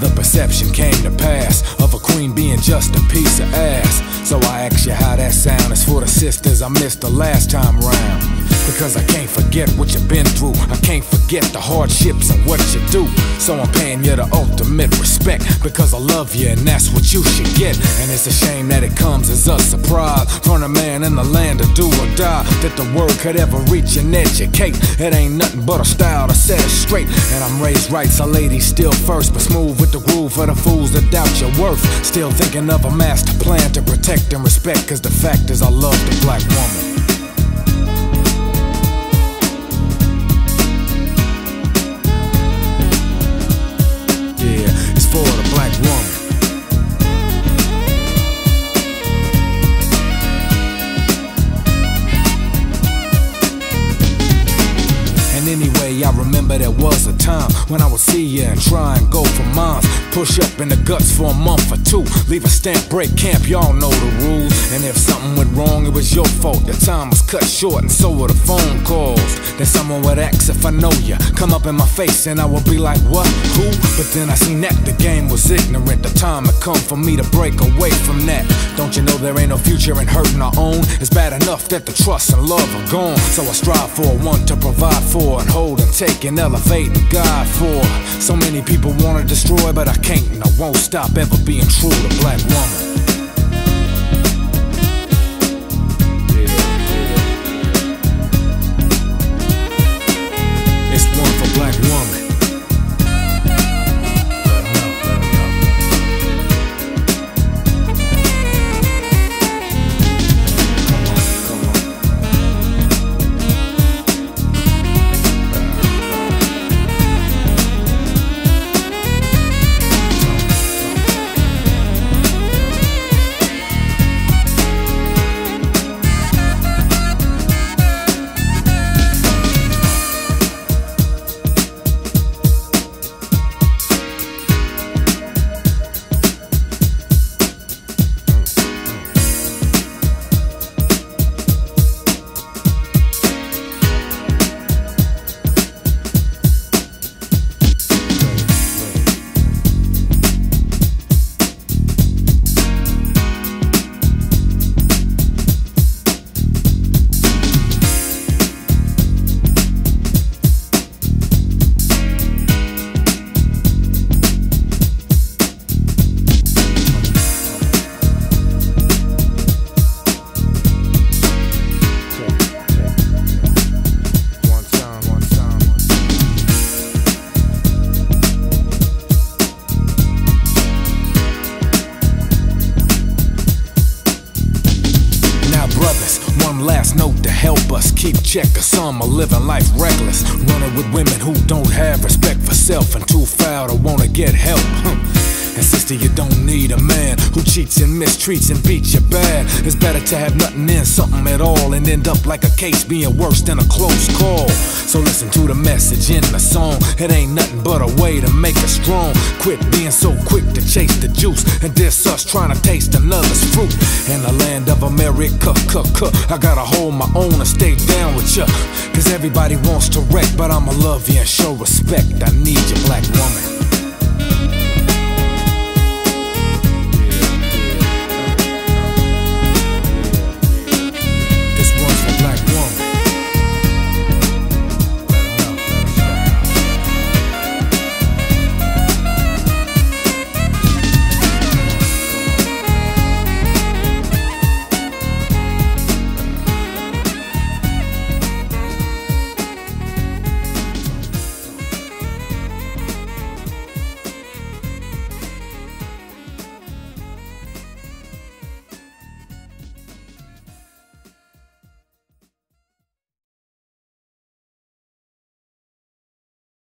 the perception came to pass of a queen being just a piece of ass. So I ask you how that sound is for the sisters I missed the last time round. Because I can't forget what you've been through. I can't forget the hardships and what you do. So I'm paying you the ultimate respect. Because I love you and that's what you should get. And it's a shame that it comes as a surprise from a man in the land of do or die. That the word could ever reach and educate. It ain't nothing but a style to set it straight. And I'm raised right, so ladies still first. But smooth with the groove for the fools that doubt your worth. Still thinking of a master plan to protect and respect. Cause the fact is, I love the black woman. Remember there was a time when I would see you and try and go for mine. Push up in the guts for a month or two. Leave a stamp, break camp, y'all know the rules. And if something went wrong, it was your fault. The time was cut short, and so were the phone calls. Then someone would ask if I know ya. Come up in my face, and I would be like, What? Who? But then I seen that the game was ignorant. The time had come for me to break away from that. Don't you know there ain't no future in hurting our own? It's bad enough that the trust and love are gone. So I strive for one to provide for and hold and take and elevate and guide for. So many people wanna destroy, but I can't and I won't stop ever being true to black woman. Last note to help us keep check of some are living life reckless. Running with women who don't have respect for self and too foul to wanna get help. And sister, you don't need a man who cheats and mistreats and beats you bad. It's better to have nothing in something at all and end up like a case being worse than a close call. So listen to the message in the song. It ain't nothing but a way to make us strong. Quit being so quick to chase the juice and diss us trying to taste another's fruit. In the land of America, cuh, cuh, I gotta hold my own and stay down with ya. Cause everybody wants to wreck, but I'ma love you and show respect. I need you, black woman.